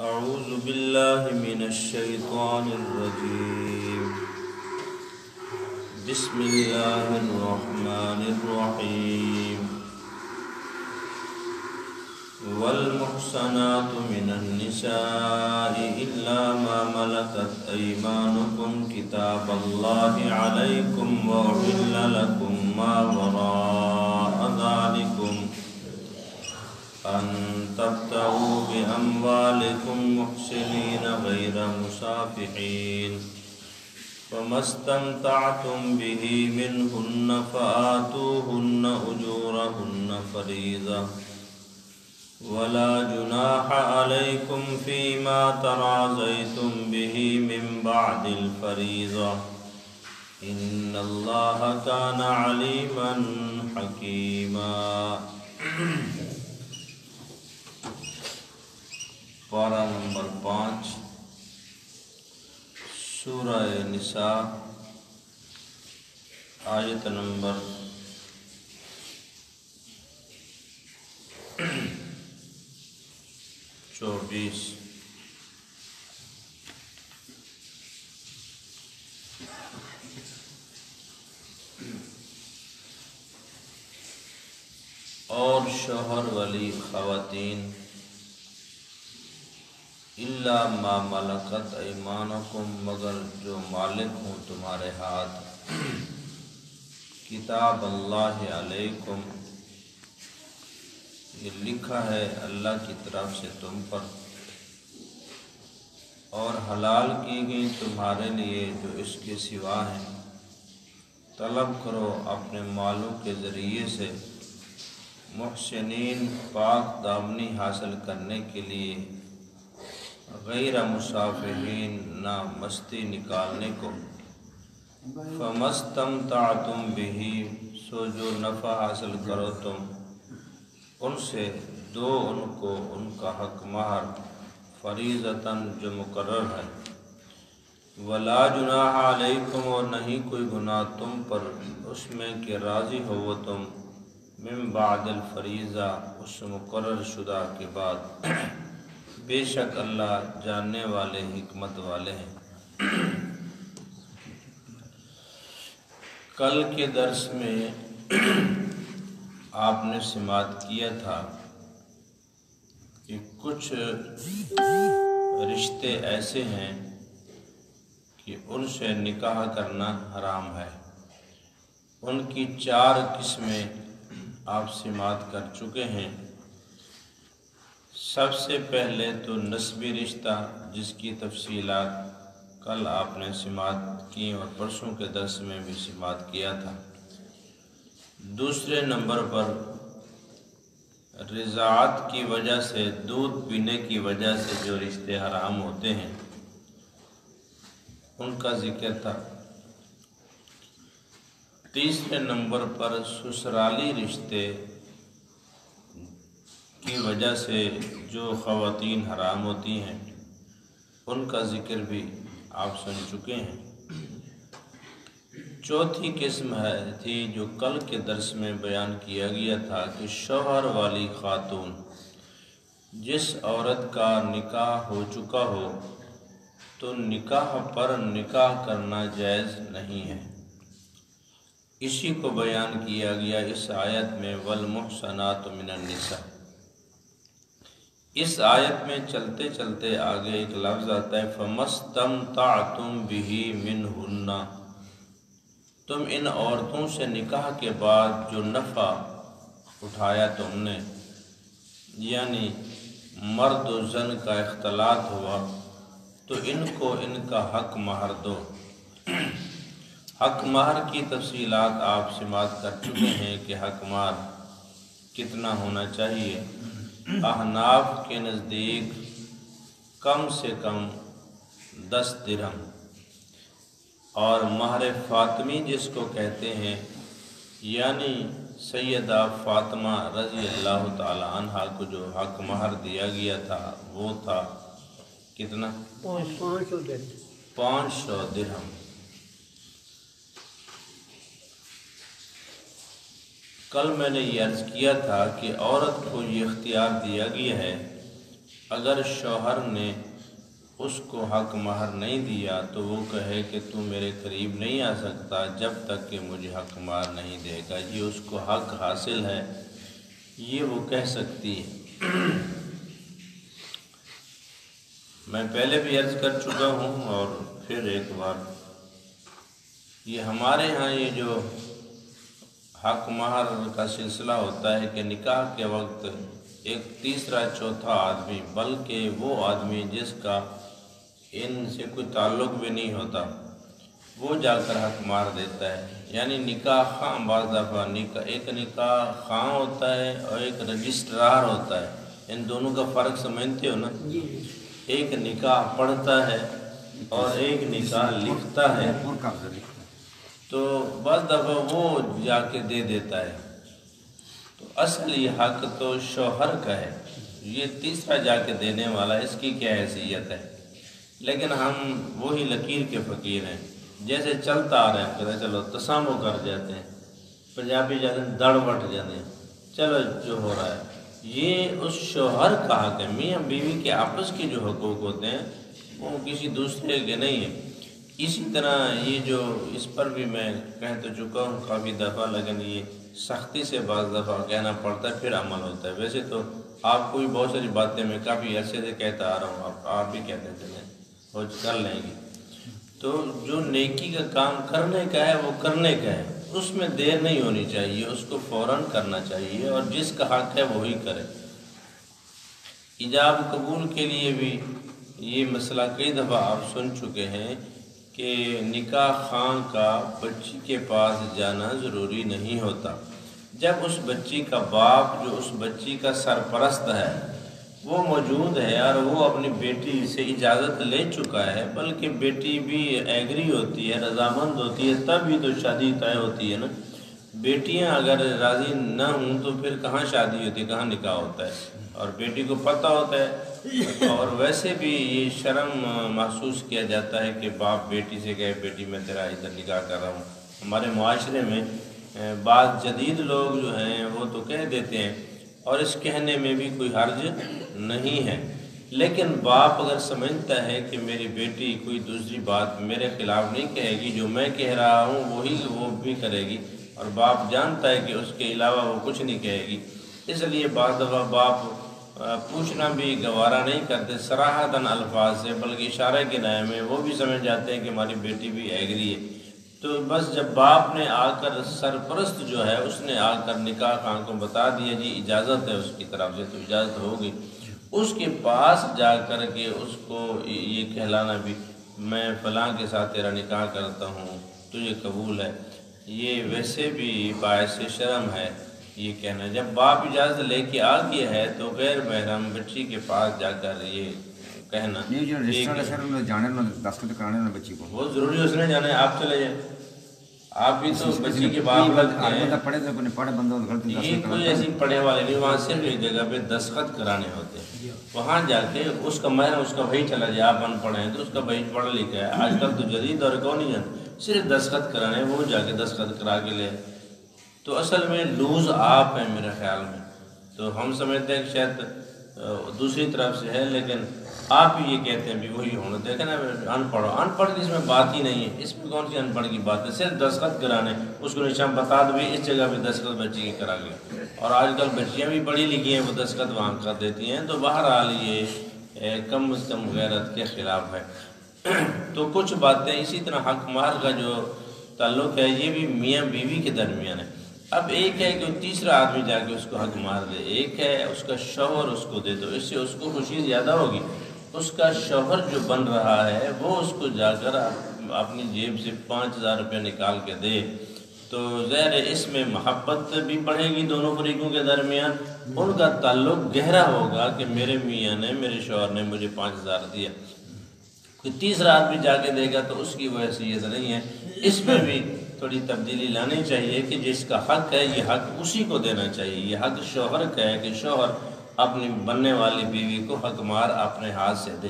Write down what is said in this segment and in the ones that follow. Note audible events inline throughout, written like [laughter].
أعوذ بالله من الشيطان الرجيم. بسم الله الرحمن الرحيم. والمحسنات من النساء إلا ما ملكت أيمانكم كتاب الله عليكم وأحل لكم ما وراء ذلكم أن تبتغوا بأموالكم محسنين غير مسافحين. فما استمتعتم به منهن فآتوهن أجورهن فريضة. ولا جناح عليكم فيما تراضيتم به من بعد الفريضة. إن الله كان عليما حكيما. پارہ نمبر پانچ سورہ نساء آیت نمبر چوبیس۔ اور شوہر والی خواتین اللہ ما ملکت ایمانکم مگر جو مالک ہوں تمہارے ہاتھ۔ کتاب اللہ علیکم۔ یہ لکھا ہے اللہ کی طرف سے تم پر۔ اور حلال کی گئی تمہارے لیے جو اس کے سوا ہیں۔ طلب کرو اپنے مالوں کے ذریعے سے۔ محسنین، پاک دامنی حاصل کرنے کے لیے۔ غیر مسافرین نہ مستی نکالنے کو۔ فمستم تعتم بھی سو جو نفع حاصل کرو تم، ان سے دو ان کو ان کا حق مہر فریضتاً جو مقرر ہے۔ ولا جناح علیکم اور نہیں کوئی گناہ تم پر اس میں کہ راضی ہو وہ تم۔ من بعد الفریضہ اس مقرر شدہ کے بعد۔ بے شک اللہ جاننے والے، حکمت والے ہیں۔ کل کے درس میں آپ نے سماعت کیا تھا کہ کچھ رشتے ایسے ہیں کہ ان سے نکاح کرنا حرام ہے۔ ان کی چار قسمیں آپ سماعت کر چکے ہیں۔ سب سے پہلے تو نسبی رشتہ، جس کی تفصیلات کل آپ نے سماعت کی اور پرسوں کے درس میں بھی سماعت کیا تھا۔ دوسرے نمبر پر، رضاعت کی وجہ سے، دودھ پینے کی وجہ سے جو رشتے حرام ہوتے ہیں، ان کا ذکر تھا۔ تیسرے نمبر پر، سسرالی رشتے کی وجہ سے جو خواتین حرام ہوتی ہیں، ان کا ذکر بھی آپ سن چکے ہیں۔ چوتھی قسم ہے، تھی جو کل کے درس میں بیان کیا گیا تھا کہ شوہر والی خاتون، جس عورت کا نکاح ہو چکا ہو، تو نکاح پر نکاح کرنا جائز نہیں ہے۔ اسی کو بیان کیا گیا اس آیت میں، والمحسنات من النساء۔ اس آیت میں چلتے چلتے آگے ایک لفظ آتا ہے فمستم تعتم بھی من ہننا تم ان عورتوں سے نکاح کے بعد جو نفع اٹھایا تم نے یعنی مرد و زن کا اختلاط ہوا، تو ان کو ان کا حق مہر دو۔ حق مہر کی تفصیلات آپ سماعت کر چکے ہیں کہ حق مہر کتنا ہونا چاہیے۔ احناف کے نزدیک کم سے کم دس درہم۔ اور مہر فاطمی جس کو کہتے ہیں یعنی سیدہ فاطمہ رضی اللہ تعالی عنہ کو جو حق مہر دیا گیا تھا وہ تھا کتنا؟ پانچ سو درہم۔ کل میں نے یہ عرض کیا تھا کہ عورت کو یہ اختیار دیا گیا ہے، اگر شوہر نے اس کو حق مہر نہیں دیا تو وہ کہے کہ تو میرے قریب نہیں آ سکتا جب تک کہ مجھے حق مہر نہیں دے گا۔ یہ اس کو حق حاصل ہے، یہ وہ کہہ سکتی ہے۔ میں پہلے بھی عرض کر چکا ہوں اور پھر ایک بار یہ ہمارے ہاں یہ جو حق مہر کا سلسلہ ہوتا ہے کہ نکاح کے وقت ایک تیسرا چوتھا آدمی بلکہ وہ آدمی جس کا ان سے کوئی تعلق بھی نہیں ہوتا وہ جا کر حق مار دیتا ہے۔ یعنی نکاح خاں بعض دفعہ نکاح ایک نکاح خاں ہوتا ہے اور ایک رجسٹرار ہوتا ہے۔ ان دونوں کا فرق سمجھتے ہو نا؟ جی۔ ایک نکاح پڑھتا ہے اور ایک نکاح لکھتا ہے۔ تو بعض دفعہ وہ جا کے دے دیتا ہے۔ تو اصل یہ حق تو شوہر کا ہے۔ یہ تیسرا جا کے دینے والا اس کی کیا حیثیت ہے؟ لیکن ہم وہی لکیر کے فقیر ہیں۔ جیسے چلتا آ رہے ہیں پتہ چلو تسامو کر جاتے ہیں۔ پنجابی جاتے ہیں، دڑ بٹ جاتے ہیں۔ چلو جو ہو رہا ہے۔ یہ اس شوہر کا حق ہے۔ میاں بیوی کے آپس کے جو حقوق ہوتے ہیں، وہ کسی دوسرے کے نہیں ہیں۔ اسی طرح یہ جو اس پر بھی میں کہہ تو چکا ہوں، کافی دفعہ لیکن یہ سختی سے بعض دفعہ کہنا پڑتا ہے پھر عمل ہوتا ہے۔ ویسے تو آپ کو بھی بہت ساری باتیں میں کافی عرصے سے کہتا آ رہا ہوں، آپ آپ بھی کہتے چلیں وہ کر لیں گے۔ تو جو نیکی کا کام کرنے کا ہے، وہ کرنے کا ہے۔ اس میں دیر نہیں ہونی چاہیے، اس کو فوراً کرنا چاہیے اور جس کا حق ہے وہی کرے۔ ایجاب قبول کے لیے بھی یہ مسئلہ کئی دفعہ آپ سن چکے ہیں۔ کہ نکاح خان کا بچی کے پاس جانا ضروری نہیں ہوتا۔ جب اس بچی کا باپ جو اس بچی کا سرپرست ہے، وہ موجود ہے اور وہ اپنی بیٹی سے اجازت لے چکا ہے، بلکہ بیٹی بھی ایگری ہوتی ہے، رضامند ہوتی ہے، تب بھی تو شادی طے ہوتی ہے نا۔ بیٹیاں اگر راضی نہ ہوں تو پھر کہاں شادی ہوتی ہے کہاں نکاح ہوتا ہے؟ اور بیٹی کو پتہ ہوتا ہے۔ [laughs] اور ویسے بھی یہ شرم محسوس کیا جاتا ہے کہ باپ بیٹی سے کہے، بیٹی میں تیرا ادھر نکاح کر رہا ہوں۔ ہمارے معاشرے میں بعض جدید لوگ جو ہیں، وہ تو کہہ دیتے ہیں، اور اس کہنے میں بھی کوئی حرج نہیں ہے۔ لیکن باپ اگر سمجھتا ہے کہ میری بیٹی کوئی دوسری بات میرے خلاف نہیں کہے گی، جو میں کہہ رہا ہوں، وہی وہ بھی کرے گی۔ اور باپ جانتا ہے کہ اس کے علاوہ وہ کچھ نہیں کہے گی۔ اس لیے بعض دفعہ باپ پوچھنا بھی گوارا نہیں کرتے سراہدن الفاظ سے، بلکہ اشارہ کے نئے میں وہ بھی سمجھ جاتے ہیں کہ ہماری بیٹی بھی ایگری ہے۔ تو بس جب باپ نے آ کر سرپرست جو ہے، اس نے آ کر نکاح خان کو بتا دیا جی اجازت ہے اس کی طرف سے، تو اجازت ہوگی۔ اس کے پاس جا کر کے اس کو یہ کہلانا بھی، میں فلاں کے ساتھ تیرا نکاح کرتا ہوں تو یہ قبول ہے۔ یہ ویسے بھی باعث شرم ہے۔ یہ کہنا جب باپ اجازت لے کے آ گیا ہے تو غیر محرم بچی کے پاس جا کر یہ کہنا۔ بہت ضروری اس نے جانا ہے آپ چلے جائیں۔ آپ بھی تو بچی کے بعد یہ کوئی ایسی پڑھے والے نہیں وہاں صرف ایک جگہ پہ دستخط کرانے ہوتے ہیں۔ وہاں جا کے اس کا محرم اس کا بھائی چلا جائے آپ ان پڑھے ہیں تو اس کا بھائی پڑھ لکھا ہے۔ آج کل تو جدید دور کون نہیں جانتا صرف دستخط کرانے وہ جا کے دستخط کرا کے لے۔ تو اصل میں لوز آپ ہیں میرے خیال میں۔ تو ہم سمجھتے ہیں کہ شاید دوسری طرف سے ہے، لیکن آپ بھی یہ کہتے ہیں بھی وہی ہونا۔ دیکھیں نا، ان پڑھ ان پڑھ کی اس میں بات ہی نہیں ہے۔ اس میں کون سی ان پڑھ کی بات ہے؟ صرف دستخط کرانے، اس کو نشان بتا دو بھی اس جگہ پہ دستخط بچی کی کرا گیا اور آج کل بچیاں بھی پڑھی لکھی ہیں، وہ دستخط وہاں کر دیتی ہیں۔ تو بہرحال یہ کم از کم غیرت کے خلاف ہے۔ [clears throat] تو کچھ باتیں اسی طرح حق مار کا جو تعلق ہے، یہ بھی میاں بیوی کے درمیان ہے۔ اب ایک ہے کہ تیسرا آدمی جا کے اس کو حق مار دے، ایک ہے اس کا شوہر اس کو دے، تو اس سے اس کو خوشی زیادہ ہوگی۔ اس کا شوہر جو بن رہا ہے، وہ اس کو جا کر اپنی جیب سے پانچ ہزار روپے نکال کے دے۔ تو ظاہر اس میں محبت بھی بڑھے گی دونوں فریقوں کے درمیان۔ ان کا تعلق گہرا ہوگا کہ میرے میاں نے، میرے شوہر نے مجھے پانچ ہزار دیا۔ کوئی تیسرا آدمی جا کے دے گا تو اس کی وہ حیثیت نہیں ہے۔ اس میں بھی تھوڑی تبدیلی لانی چاہیے کہ جس کا حق ہے، یہ حق اسی کو دینا چاہیے۔ یہ حق شوہر کا ہے کہ شوہر اپنی بننے والی بیوی کو حق مار اپنے ہاتھ سے دے۔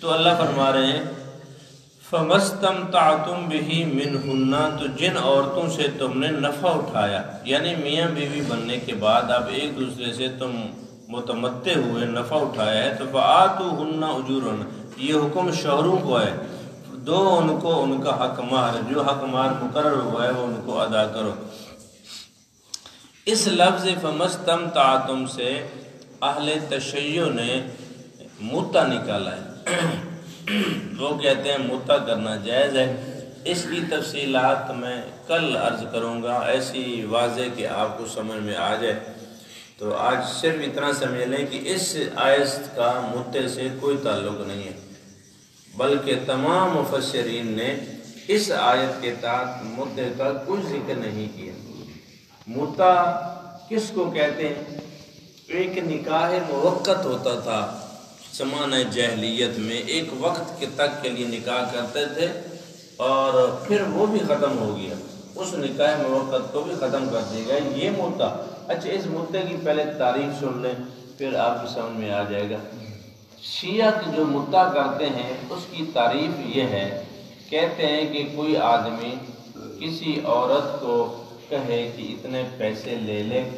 تو اللہ فرما رہے ہیں فمستم تعتم بھی من ہننا تو جن عورتوں سے تم نے نفع اٹھایا یعنی میاں بیوی بننے کے بعد اب ایک دوسرے سے تم متمتع ہوئے، نفع اٹھایا ہے، تو فآتو ہن اجورن۔ یہ حکم شوہروں کو ہے۔ دو ان کو ان کا حق مہر جو حق مہر مقرر ہوا ہے، وہ ان کو ادا کرو۔ اس لفظ فمستم تعتم سے اہل تشیع نے متا نکالا ہے۔ وہ کہتے ہیں متا کرنا جائز ہے۔ اس کی تفصیلات میں کل عرض کروں گا، ایسی واضح کہ آپ کو سمجھ میں آ جائے۔ تو آج صرف اتنا سمجھ لیں کہ اس آیت کا متے سے کوئی تعلق نہیں ہے۔ بلکہ تمام مفسرین نے اس آیت کے تحت مدعے کا کوئی ذکر نہیں کیا۔ متا کس کو کہتے ہیں؟ ایک نکاح موقت ہوتا تھا۔ زمانہ جہلیت میں ایک وقت کے تک کے لیے نکاح کرتے تھے اور پھر وہ بھی ختم ہو گیا۔ اس نکاح موقع کو بھی ختم کر دیا گیا۔ یہ مدعا۔ اچھا اس مدعے کی پہلے تاریخ سن لیں، پھر آپ کی سمجھ میں آ جائے گا۔ شیعہ جو مدعا کرتے ہیں، اس کی تعریف یہ ہے، کہتے ہیں کہ کوئی آدمی کسی عورت کو کہے کہ اتنے پیسے لے لے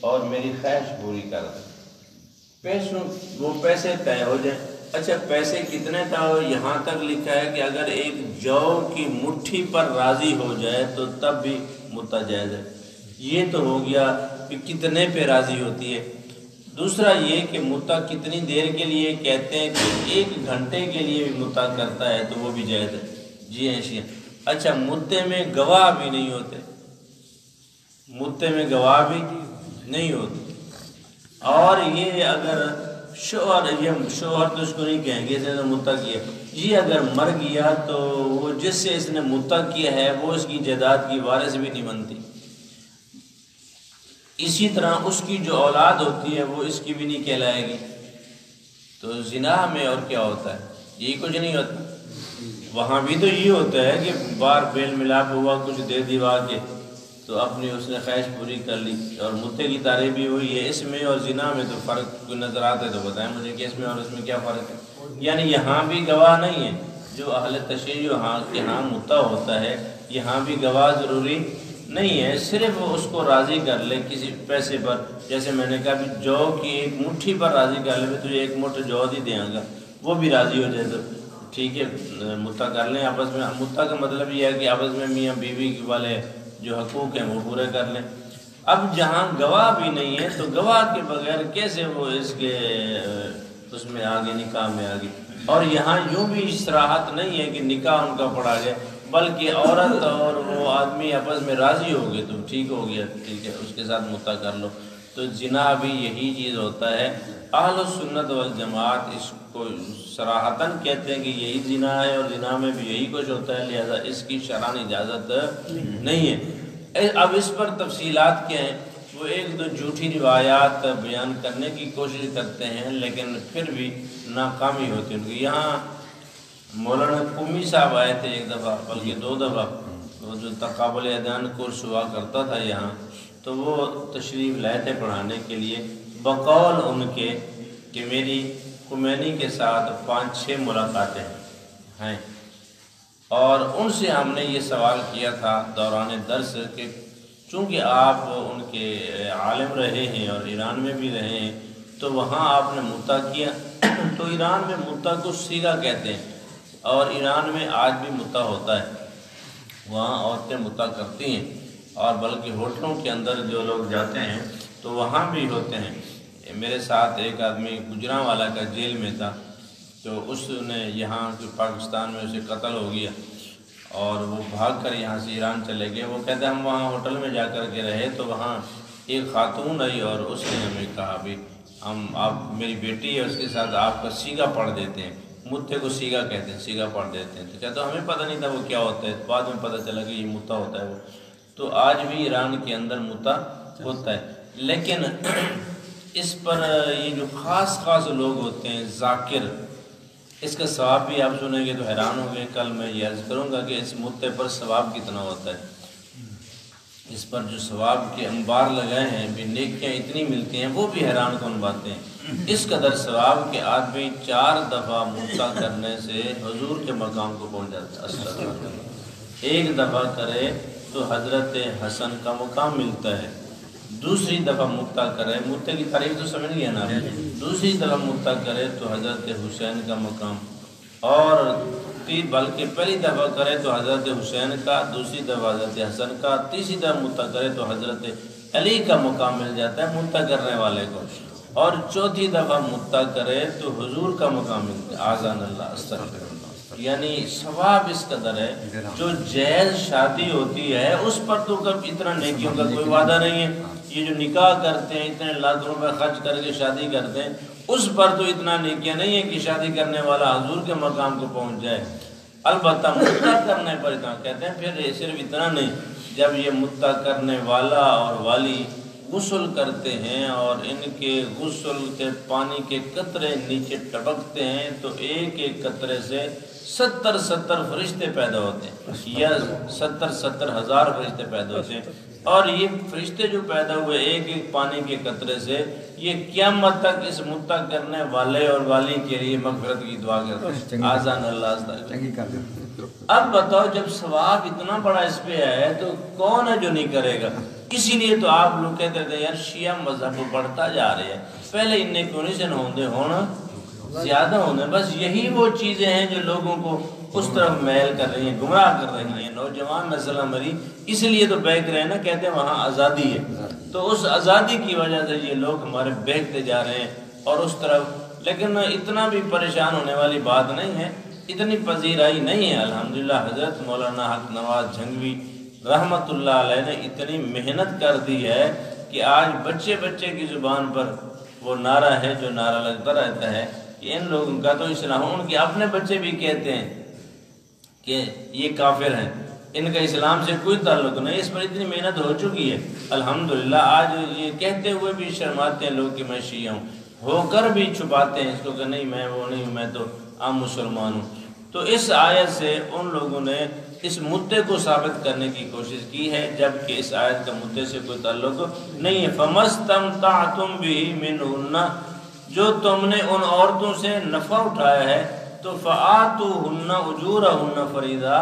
اور میری خواہش پوری کر دے۔ پیسوں، وہ پیسے طے ہو جائیں۔ اچھا پیسے کتنے تھا؟ یہاں تک لکھا ہے کہ اگر ایک جو کی مٹھی پر راضی ہو جائے تو تب بھی متجائز ہے۔ یہ تو ہو گیا کہ کتنے پہ راضی ہوتی ہے۔ دوسرا یہ کہ متا کتنی دیر کے لیے کہتے ہیں کہ ایک گھنٹے کے لیے بھی متا کرتا ہے تو وہ بھی جائز ہے۔ جی ہاں جی اچھا مدعے میں گواہ بھی نہیں ہوتے۔ مدعے میں گواہ بھی نہیں ہوتے۔ اور یہ اگر شوہر، یہ شوہر تو اس کو نہیں کہیں گے، اس نے متا کیا۔ یہ اگر مر گیا تو وہ جس سے اس نے متا کیا ہے، وہ اس کی جائیداد کی وارث بھی نہیں بنتی۔ اسی طرح اس کی جو اولاد ہوتی ہے وہ اس کی بھی نہیں کہلائے گی۔ تو زنا میں اور کیا ہوتا ہے؟ یہی کچھ نہیں ہوتا۔ وہاں بھی تو یہ ہوتا ہے کہ بار بیل ملاپ ہوا، کچھ دے دیوا کے۔ تو اپنی اس نے خواہش پوری کر لی۔ اور متے کی تعریف بھی ہوئی ہے، اس میں اور زنا میں تو فرق کوئی نظر آتا ہے تو بتائیں مجھے کہ اس میں اور اس میں کیا فرق ہے۔ یعنی یہاں بھی گواہ نہیں ہے۔ جو اہل تشریح یہاں کے ہاں متا ہوتا ہے، یہاں بھی گواہ ضروری نہیں ہے، صرف اس کو راضی کر لے کسی پیسے پر۔ جیسے میں نے کہا بھی جو کی ایک مٹھی پر راضی کر لے تجھے ایک مٹھ جو ہی دیں گا۔ وہ بھی راضی ہو جائے تو ٹھیک ہے متا کر لیں آپس میں۔ متا کا مطلب یہ ہے کہ آپس میں میاں بیوی والے جو حقوق ہیں وہ پورے کر لیں۔ اب جہاں گواہ بھی نہیں ہے تو گواہ کے بغیر کیسے وہ اس کے، اس میں آگے نکاح میں آگے؟ اور یہاں یوں بھی اشتراحت نہیں ہے کہ نکاح ان کا پڑا گیا۔ بلکہ عورت اور وہ آدمی آپس میں راضی ہو گئے تو ٹھیک ہو گیا، ٹھیک ہے، اس کے ساتھ متا کر لو۔ تو جنا بھی یہی چیز ہوتا ہے، اہل سنت والجماعت اس کو سراہتاً کہتے ہیں کہ یہی زنا ہے اور زنا میں بھی یہی کچھ ہوتا ہے، لہذا اس کی شران اجازت نہیں ہے۔ اب اس پر تفصیلات کیا ہیں؟ وہ ایک دو جھوٹی روایات بیان کرنے کی کوشش کرتے ہیں، لیکن پھر بھی ناکامی ہوتی ہے۔ ان کی یہاں مولانا قمی صاحب آئے تھے ایک دفعہ، بلکہ دو دفعہ۔ وہ جو تقابل ادان کورس ہوا کرتا تھا یہاں، تو وہ تشریف لائے تھے پڑھانے کے لیے۔ بقول ان کے کہ میری کمینی کے ساتھ پانچ، چھ ملاقاتیں ہیں۔ اور ان سے ہم نے یہ سوال کیا تھا دوران درس کہ چونکہ آپ ان کے عالم رہے ہیں اور ایران میں بھی رہے ہیں، تو وہاں آپ نے متا کیا۔ تو ایران میں متا کو سیگا کہتے ہیں۔ اور ایران میں آج بھی متا ہوتا ہے۔ وہاں عورتیں متا کرتی ہیں اور بلکہ ہوٹلوں کے اندر جو لوگ جاتے ہیں تو وہاں بھی ہوتے ہیں۔ میرے ساتھ ایک آدمی گجرا والا کا جیل میں تھا تو اس نے یہاں پاکستان میں اسے قتل ہو گیا اور وہ بھاگ کر یہاں سے ایران چلے گئے۔ وہ کہتے ہیں ہم وہاں ہوٹل میں جا کر کے رہے تو وہاں ایک خاتون آئی اور اس نے ہمیں کہا، بھی ہم آپ، میری بیٹی ہے، اس کے ساتھ آپ کا سیگا پڑھ دیتے ہیں۔ متے کو سیگا کہتے ہیں، سیگا پڑھ دیتے ہیں۔ تو کہتے ہمیں پتہ نہیں تھا وہ کیا ہوتا ہے، بعد میں پتہ چلا کہ یہ متا ہوتا ہے وہ۔ تو آج بھی ایران کے اندر متا ہوتا ہے۔ لیکن اس پر یہ جو خاص خاص لوگ ہوتے ہیں، ذاکر، اس کا ثواب بھی آپ سنیں گے تو حیران ہو گئے کل میں یہ عرض کروں گا کہ اس مدعے پر ثواب کتنا ہوتا ہے۔ اس پر جو ثواب کے انبار لگائے ہیں بھی نیکیاں اتنی ملتی ہیں وہ بھی حیران کن باتیں ہیں۔ اس قدر ثواب کے آدمی چار دفعہ مدعا کرنے سے حضور کے مقام کو پہنچ جاتا ہے؟ ایک دفعہ کرے تو حضرت حسن کا مقام ملتا ہے۔ دوسری دفعہ متا کرے متے کی تعریف تو سمجھ گیا نا؟ دوسری دفعہ متا کرے تو حضرت حسین کا مقام۔ اور بلکہ پہلی دفعہ کرے تو حضرت حسین کا، دوسری دفعہ حضرت حسن کا، تیسری دفعہ متا کرے تو حضرت علی کا مقام مل جاتا ہے متا کرنے والے کو۔ اور چوتھی دفعہ متا کرے تو حضور کا مقام ملتا ہے۔ آزان اللہ استغفر یعنی ثواب اس قدر ہے جو جیز شادی ہوتی ہے، اس پر تو کب اتنا نیکیوں کا کوئی وعدہ نہیں ہے۔ یہ جو نکاح کرتے ہیں، اتنے لاکھ روپے خرچ کر کے شادی کرتے ہیں اس پر تو اتنا نیکیاں نہیں ہے کہ شادی کرنے والا حضور کے مقام کو پہنچ جائے۔ البتہ مدعا کرنے پر اتنا کہتے ہیں، پھر صرف اتنا نہیں، جب یہ مدعا کرنے والا اور والی غسل کرتے ہیں اور ان کے غسل کے پانی کے قطرے نیچے ٹپکتے ہیں، تو ایک ایک قطرے سے ستر ستر فرشتے پیدا ہوتے ہیں۔ یا ستر ستر ہزار فرشتے پیدا ہوتے ہیں۔ اور یہ فرشتے جو پیدا ہوئے ایک ایک پانی کے قطرے سے یہ قیامت تک اس مدعا کرنے والے اور والی کے لیے مغفرت کی دعا کرتے ہیں۔ آزان اللہ اب بتاؤ جب ثواب اتنا بڑا اس پہ ہے تو کون ہے جو نہیں کرے گا؟ اسی لیے تو آپ لوگ کہتے تھے یار شیعہ مذہب بڑھتا جا رہے ہیں پہلے ان کیوں نہیں سے ہوندے ہونا زیادہ ہونے بس یہی وہ چیزیں ہیں جو لوگوں کو اس طرف میل کر رہی ہیں، گمراہ کر رہی ہیں۔ نوجوان نسل مری اس لیے تو بیک رہے ہیں نا، کہتے ہیں وہاں آزادی ہے۔ تو اس آزادی کی وجہ سے یہ لوگ ہمارے بیکتے جا رہے ہیں اور اس طرف، لیکن اتنا بھی پریشان ہونے والی بات نہیں ہے، اتنی پذیرائی نہیں ہے۔ الحمدللہ، حضرت مولانا حق نواز جھنگوی رحمت اللہ علیہ نے اتنی محنت کر دی ہے کہ آج بچے بچے کی زبان پر وہ نعرہ ہے، جو نعرہ لگتا رہتا ہے کہ ان لوگوں کا تو اسلام ان کے اپنے بچے بھی کہتے ہیں۔ کہ یہ کافر ہیں۔ ان کا اسلام سے کوئی تعلق نہیں، اس پر اتنی محنت ہو چکی ہے۔ الحمدللہ، آج یہ کہتے ہوئے بھی شرماتے ہیں لوگ کہ میں شیعہ ہوں۔ ہو کر بھی چھپاتے ہیں، اس کو کہ نہیں، میں وہ نہیں ہوں، میں تو عام مسلمان ہوں۔ تو اس آیت سے ان لوگوں نے اس مدعے کو ثابت کرنے کی کوشش کی ہے، جبکہ اس آیت کا مدعے سے کوئی تعلق نہیں ہے۔ فَمَسْتَمْتَعْتُمْ بِهِ مِنْهُنَّ، جو تم نے ان عورتوں سے نفع اٹھایا ہے تو فعتو ہن اجور ہن فریدا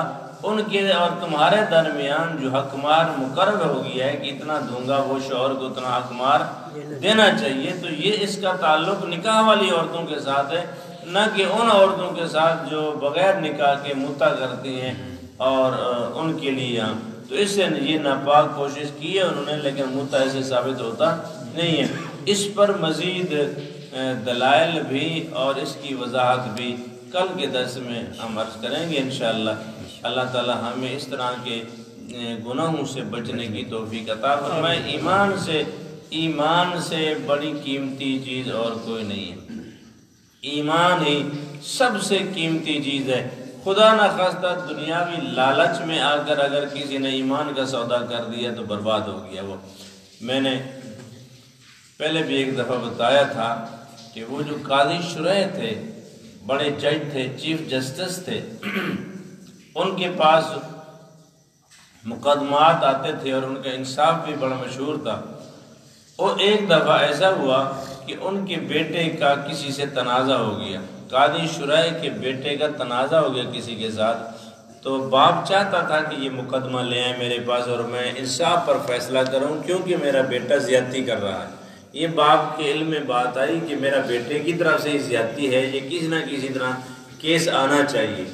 ان کے اور تمہارے درمیان جو حق مار مقرر ہو گیا ہے کہ اتنا دوں گا وہ شوہر کو اتنا حق مار دینا چاہیے، تو یہ اس کا تعلق نکاح والی عورتوں کے ساتھ ہے، نہ کہ ان عورتوں کے ساتھ جو بغیر نکاح کے متا کرتی ہیں اور ان کے لیے تو اس سے یہ ناپاک کوشش کی ہے انہوں نے، لیکن متا ایسے ثابت ہوتا نہیں ہے۔ اس پر مزید دلائل بھی اور اس کی وضاحت بھی۔ کل کے درس میں ہم عرض کریں گے انشاءاللہ۔ اللہ تعالی ہمیں اس طرح کے گناہوں سے بچنے کی توفیق عطا فرمائے۔ ایمان سے ایمان سے بڑی قیمتی چیز اور کوئی نہیں ہے۔ ایمان ہی سب سے قیمتی چیز ہے۔ خدا نہ خواستہ دنیاوی لالچ میں آ کر اگر کسی نے ایمان کا سودا کر دیا تو برباد ہو گیا وہ۔ میں نے پہلے بھی ایک دفعہ بتایا تھا کہ وہ جو قاضی شرح تھے بڑے جج تھے، چیف جسٹس تھے۔ ان کے پاس مقدمات آتے تھے اور ان کا انصاف بھی بڑا مشہور تھا۔ وہ ایک دفعہ ایسا ہوا کہ ان کے بیٹے کا کسی سے تنازع ہو گیا۔ قاضی شرح کے بیٹے کا تنازع ہو گیا کسی کے ساتھ۔ تو باپ چاہتا تھا کہ یہ مقدمہ لے آئیں میرے پاس اور میں انصاف پر فیصلہ کروں کیونکہ میرا بیٹا زیادتی کر رہا ہے۔ یہ باپ کے علم میں بات آئی کہ میرا بیٹے کی طرف سے زیادتی ہے، یہ کسی نہ کسی طرح کیس آنا چاہیے۔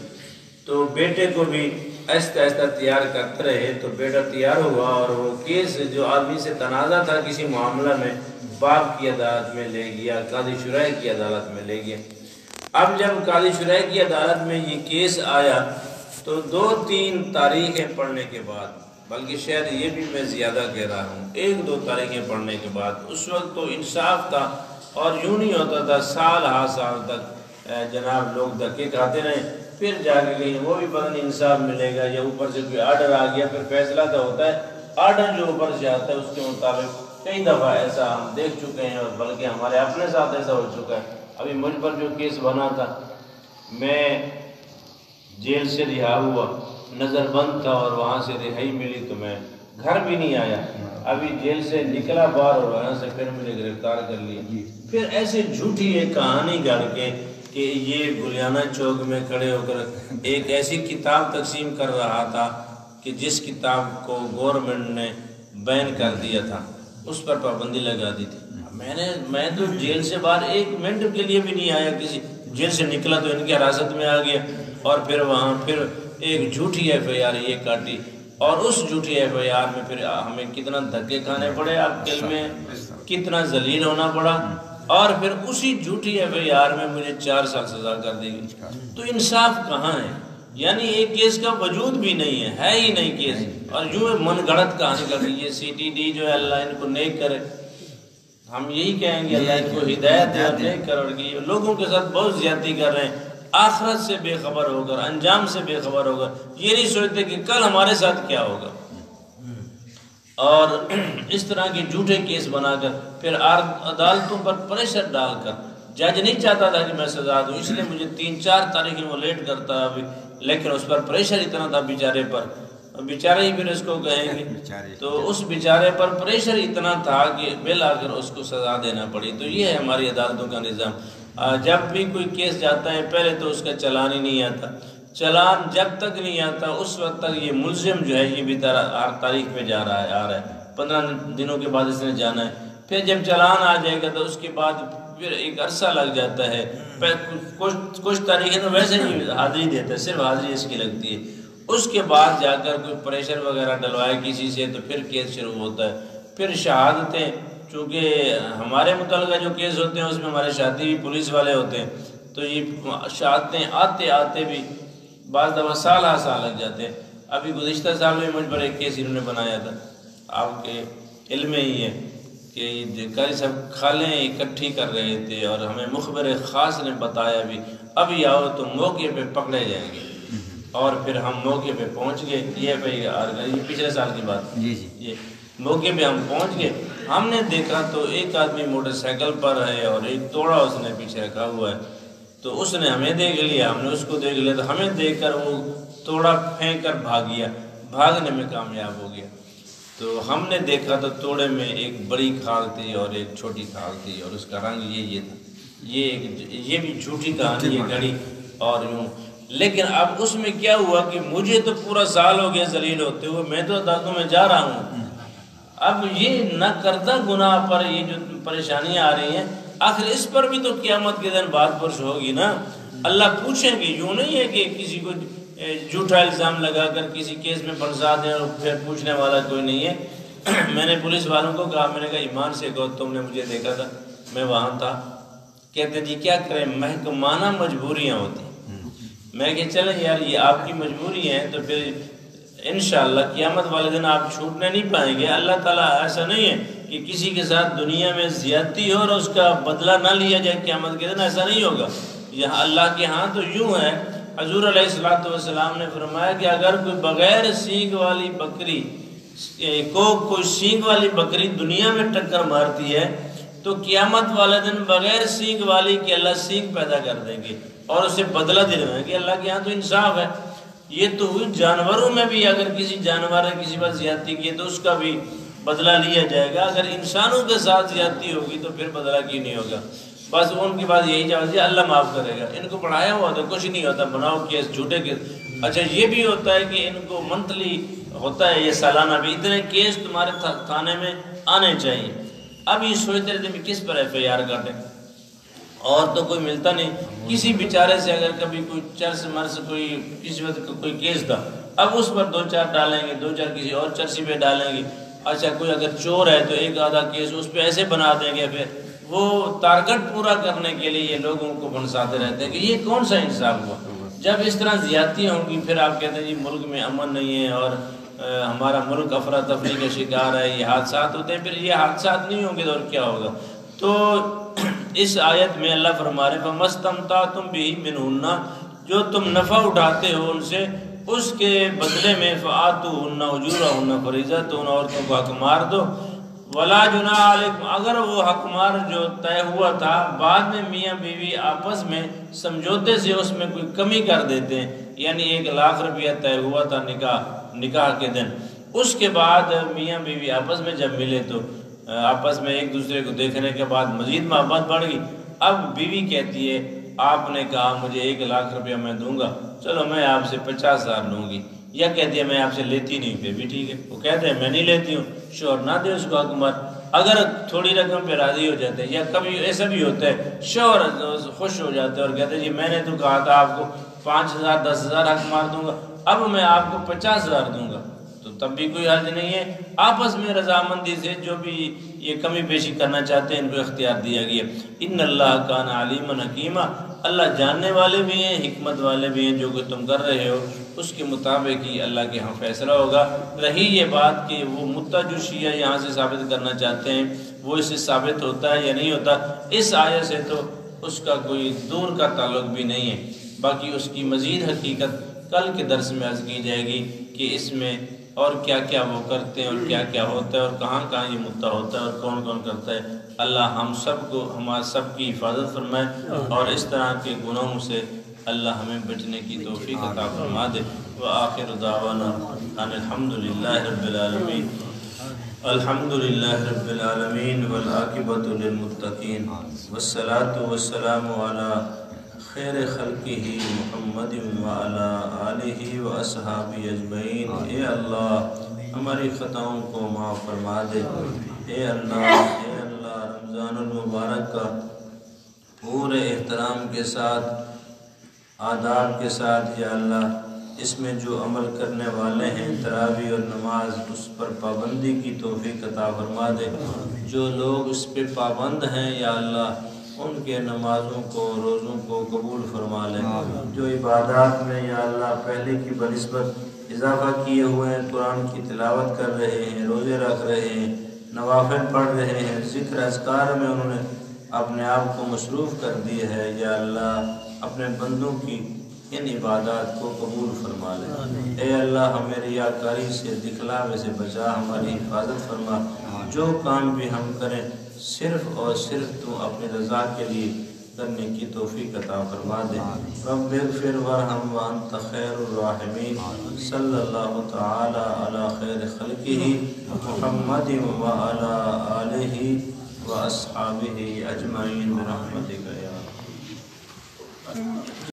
تو بیٹے کو بھی ایسا ایسا تیار کرتے رہے، تو بیٹا تیار ہوا اور وہ کیس جو آدمی سے تنازع تھا کسی معاملہ میں باپ کی عدالت میں لے گیا، قاضی شرح کی عدالت میں لے گیا۔ اب جب قاضی شرح کی عدالت میں یہ کیس آیا، تو دو تین تاریخیں پڑھنے کے بعد بلکہ شاید یہ بھی میں زیادہ کہہ رہا ہوں، ایک دو تاریخیں پڑھنے کے بعد، اس وقت تو انصاف تھا اور یوں نہیں ہوتا تھا، سال ہا سال تک جناب لوگ دھکے کھاتے رہے، پھر جا کے کہیں وہ بھی پتہ نہیں انصاف ملے گا یا اوپر سے کوئی آرڈر آ گیا، پھر فیصلہ تو ہوتا ہے، آرڈر جو اوپر سے آتا ہے، اس کے مطابق کئی دفعہ ایسا ہم دیکھ چکے ہیں، اور بلکہ ہمارے اپنے ساتھ ایسا ہو چکا ہے۔ ابھی مجھ پر جو کیس بنا تھا، میں جیل سے رہا ہوا۔ نظر بند تھا اور وہاں سے رہائی ملی تو میں گھر بھی نہیں آیا۔ ابھی جیل سے نکلا باہر اور وہاں سے پھر مجھے گرفتار کر لیا۔ پھر ایسے جھوٹی ایک کہانی گڑ کے کہ یہ گلیانہ چوک میں کھڑے ہو کر ایک ایسی کتاب تقسیم کر رہا تھا کہ جس کتاب کو گورنمنٹ نے بین کر دیا تھا اس پر پابندی لگا دی تھی۔ میں نے میں تو جیل سے باہر ایک منٹ کے لیے بھی نہیں آیا کسی جیل سے نکلا تو ان کی حراست میں آ گیا اور پھر وہاں پھر ایک جھوٹی ایف آئی آر یہ کاٹی اور اس جھوٹی ایف آئی آر میں پھر ہمیں کتنا دھکے کھانے پڑے آپ دل میں کتنا ذلیل ہونا پڑا اور پھر اسی جھوٹی ایف آئی آر میں مجھے چار سال سزا کر دی گئی۔ تو انصاف کہاں ہے؟ یعنی ایک کیس کا وجود بھی نہیں ہے ہے ہی نہیں کیس۔ اور یوں من گڑت کہانی کر رہی ہے سی ٹی ڈی جو ہے اللہ ان کو نیک کرے۔ ہم یہی کہیں گے اللہ ان کو ہدایت دے اور نیک کرے۔ لوگوں کے ساتھ بہت زیادتی کر رہے ہیں۔ آخرت سے بے خبر ہو کر انجام سے بے خبر ہوگا۔ یہ نہیں سوچتے کہ کل ہمارے ساتھ کیا ہوگا۔ اور اس طرح کے جھوٹے کیس بنا کر پھر عدالتوں پر پریشر ڈال کر جج نہیں چاہتا تھا کہ میں سزا دوں اس لیے مجھے تین چار تاریخیں وہ لیٹ کرتا ابھی۔ لیکن اس پر پریشر اتنا تھا بیچارے پر۔ بیچارے ہی پھر اس کو کہیں گے۔ تو اس بیچارے پر پریشر اتنا تھا کہ بل آ کر اس کو سزا دینا پڑی۔ تو یہ ہے ہماری عدالتوں کا نظام۔ جب بھی کوئی کیس جاتا ہے، پہلے تو اس کا چلان ہی نہیں آتا۔ چلان جب تک نہیں آتا، اس وقت تک یہ ملزم جو ہے، یہ بھی تاریخ میں جا رہا ہے، آ رہا ہے۔ پندرہ دنوں کے بعد اس نے جانا ہے۔ پھر جب چلان آ جائے گا، تو اس کے بعد پھر ایک عرصہ لگ جاتا ہے۔ کچھ کچھ تاریخیں تو ویسے ہی حاضری دیتا ہے، صرف حاضری اس کی لگتی ہے۔ اس کے بعد جا کر کوئی پریشر وغیرہ ڈلوائے کسی سے، تو پھر کیس شروع ہوتا ہے۔ پھر شہادتیں چونکہ ہمارے متعلقہ جو کیس ہوتے ہیں اس میں ہمارے شادی بھی پولیس والے ہوتے ہیں تو یہ شہادتیں آتے آتے بھی بعض دفعہ سال ہر سال لگ جاتے ہیں۔ ابھی گزشتہ سال میں مجھ پر ایک کیس انہوں نے بنایا تھا۔ آپ کے علم ہی ہے کہ قاری صاحب کھالیں اکٹھی کر رہے تھے اور ہمیں مخبر خاص نے بتایا بھی ابھی آؤ تو موقع پہ پکڑے جائیں گے۔ اور پھر ہم موقع پہ پہنچ گئے۔ یہ یہ پچھلے سال کی بات۔ جی جی۔ یہ موقع پہ ہم پہنچ گئے۔ ہم نے دیکھا تو ایک آدمی موٹر سائیکل پر ہے اور ایک توڑا اس نے پیچھے رکھا ہوا ہے۔ تو اس نے ہمیں دیکھ لیا ہم نے اس کو دیکھ لیا تو ہمیں دیکھ کر وہ توڑا پھینک کر بھاگ گیا۔ بھاگنے میں کامیاب ہو گیا۔ تو ہم نے دیکھا تو توڑے میں ایک بڑی کھال تھی اور ایک چھوٹی کھال تھی اور اس کا رنگ یہ یہ تھا۔ یہ ایک یہ بھی جھوٹی کہانی ہے گھڑی اور یوں۔ لیکن اب اس میں کیا ہوا کہ مجھے تو پورا سال ہو گیا ذلیل ہوتے ہوئے میں تو دادوں میں جا رہا ہوں۔ اب یہ نہ کرتا گناہ پر یہ جو پریشانیاں آ رہی ہیں آخر اس پر بھی تو قیامت کے دن بات پرش ہوگی نا۔ اللہ پوچھیں گے یوں نہیں ہے کہ کسی کو جھوٹا الزام لگا کر کسی کیس میں پھنسا دیں اور پھر پوچھنے والا کوئی نہیں ہے۔ [clears throat] میں نے پولیس والوں کو کہا میں نے کہا ایمان سے کہو تم نے مجھے دیکھا تھا میں وہاں تھا۔ کہتے جی کیا کریں؟ محکمانہ مجبوریاں ہوتی۔ میں کہ چلیں یار یہ آپ کی مجبوری ہے تو پھر انشاءاللہ قیامت والے دن آپ چھوٹنے نہیں پائیں گے۔ اللہ تعالیٰ ایسا نہیں ہے کہ کسی کے ساتھ دنیا میں زیادتی ہو اور اس کا بدلہ نہ لیا جائے قیامت کے دن، ایسا نہیں ہوگا۔ یہاں اللہ کے ہاں تو یوں ہے۔ حضور علیہ السلام والسلام نے فرمایا کہ اگر کوئی بغیر سینگ والی بکری کو کوئی سینگ والی بکری دنیا میں ٹکر مارتی ہے، تو قیامت والے دن بغیر سینگ والی کہ اللہ سینگ پیدا کر دیں گے اور اسے بدلہ دلوائیں گے اللہ کے یہاں تو انصاف ہے۔ یہ تو ہوئی جانوروں میں بھی اگر کسی جانور نے کسی بات زیادتی کی تو اس کا بھی بدلہ لیا جائے گا۔ اگر انسانوں کے ساتھ زیادتی ہوگی تو پھر بدلہ کی نہیں ہوگا۔ بس ان کی بات یہی جاتی ہے، اللہ معاف کرے گا۔ ان کو پڑھایا ہوا تو کچھ نہیں ہوتا، بناؤ کیس جھوٹے کیس اچھا یہ بھی ہوتا ہے کہ ان کو منتھلی ہوتا ہے، یہ سالانہ بھی۔ اتنے کیس تمہارے تھانے میں آنے چاہیے۔ اب یہ سوچتے رہتے ہیں کس پر ایف آئی آر کاٹیں اور تو کوئی ملتا نہیں۔ کسی بیچارے سے اگر کبھی کوئی چرس مرس کوئی کسی وقت کوئی کیس تھا، اب اس پر دو چار ڈالیں گے، دو چار کسی اور چرسی پہ ڈالیں گے۔ اچھا کوئی اگر چور ہے تو ایک آدھا کیس اس پہ ایسے بنا دیں گے۔ پھر وہ ٹارگٹ پورا کرنے کے لیے یہ لوگوں کو بنساتے رہتے ہیں کہ یہ کون سا انصاف ہوا؟ جب اس طرح زیادتی ہوں گی، پھر آپ کہتے ہیں جی ملک میں امن نہیں ہے اور ہمارا ملک افراتفری کا شکار ہے، یہ حادثات ہوتے ہیں۔ پھر یہ حادثات نہیں ہوں گے تو اور کیا ہوگا؟ تو اس آیت میں اللہ فرما رہے مستمتا تم بھی منہ جو تم نفع اٹھاتے ہو ان سے، اس کے بدلے میں فعتو ہننا اجورا ہننا فریضہ تو ان عورتوں کو حق مار دو۔ ولا جنا علیکم اگر وہ حق مار جو طے ہوا تھا، بعد میں میاں بیوی آپس میں سمجھوتے سے اس میں کوئی کمی کر دیتے ہیں یعنی ایک لاکھ روپیہ طے ہوا تھا نکاح نکاح کے دن۔ اس کے بعد میاں بیوی آپس میں جب ملے تو آپس میں ایک دوسرے کو دیکھنے کے بعد مزید محبت بڑھ گئی۔ اب بیوی کہتی ہے، آپ نے کہا مجھے ایک لاکھ روپیہ میں دوں گا۔ چلو میں آپ سے پچاس ہزار لوں گی۔ یا کہتی ہے، میں آپ سے لیتی نہیں پھر بھی ٹھیک ہے۔ وہ کہتے ہیں، میں نہیں لیتی ہوں۔ شور نہ دے اس کو حکومت۔ اگر تھوڑی رقم پہ راضی ہو جاتے ہیں یا کبھی ایسا بھی ہوتا ہے شوہر خوش ہو جاتے ہیں اور کہتے ہیں جی میں نے تو کہا تھا آپ کو پانچ ہزار، دس ہزار حق مار دوں گا۔ اب میں آپ کو پچاس ہزار دوں گا۔ تب بھی کوئی حرج نہیں ہے۔ آپس میں رضامندی سے جو بھی یہ کمی پیشی کرنا چاہتے ہیں ان کو اختیار دیا گیا۔ ان اللہ کا علیم حکیمہ اللہ جاننے والے بھی ہیں، حکمت والے بھی ہیں، جو کہ تم کر رہے ہو، اس کے مطابق ہی اللہ کے ہاں فیصلہ ہوگا۔ رہی یہ بات کہ وہ مدعا جو شیعہ یہاں سے ثابت کرنا چاہتے ہیں، وہ اس سے ثابت ہوتا ہے یا نہیں ہوتا، اس آیت سے تو اس کا کوئی دور کا تعلق بھی نہیں ہے۔ باقی اس کی مزید حقیقت کل کے درس میں عرض کی جائے گی کہ اس میں اور کیا کیا وہ کرتے ہیں اور کیا کیا ہوتا ہے اور کہاں کہاں یہ مدعا ہوتا ہے اور کون کون کرتا ہے۔ اللہ ہم سب کو ہمارا سب کی حفاظت فرمائے اور اس طرح کے گناہوں سے اللہ ہمیں بچنے کی توفیق عطا فرما دے۔ وآخر دعوانا ان الحمد للہ رب العالمین۔ الحمد للہ رب العالمین والعاقبت للمتقین۔ والصلاة والسلام على خیر خلقی محمد وعلا آلہ و اصحاب اجمعین۔ اے اللہ، ہماری خطاؤں کو معاف فرما دے۔ اے اللہ اے اللہ، رمضان المبارک کا پورے احترام کے ساتھ، آداب کے ساتھ یا اللہ، اس میں جو عمل کرنے والے ہیں، تراوی اور نماز، اس پر پابندی کی توفیق عطا فرما دے۔ جو لوگ اس پہ پابند ہیں یا اللہ ان کے نمازوں کو روزوں کو قبول فرما لے جو عبادات میں یا اللہ پہلے کی بنسبت اضافہ کیے ہوئے ہیں قرآن کی تلاوت کر رہے ہیں روزے رکھ رہے ہیں نوافل پڑھ رہے ہیں ذکر اذکار میں انہوں نے اپنے آپ کو مصروف کر دیے ہے یا اللہ اپنے بندوں کی ان عبادات کو قبول فرما لے۔ اے اللہ ہمیں ریاکاری سے دکھلاوے سے بچا ہماری حفاظت فرما۔ جو کام بھی ہم کریں صرف اور صرف تو اپنی رضا کے لیے کرنے کی توفیق عطا فرما دے۔ رب اغفر ورحم وانت خیر الراحمین۔ صلی اللہ تعالی علی خیر خلقہ۔ محمد و علی آلہ و اصحابہ اجمعین برحمتک۔ یا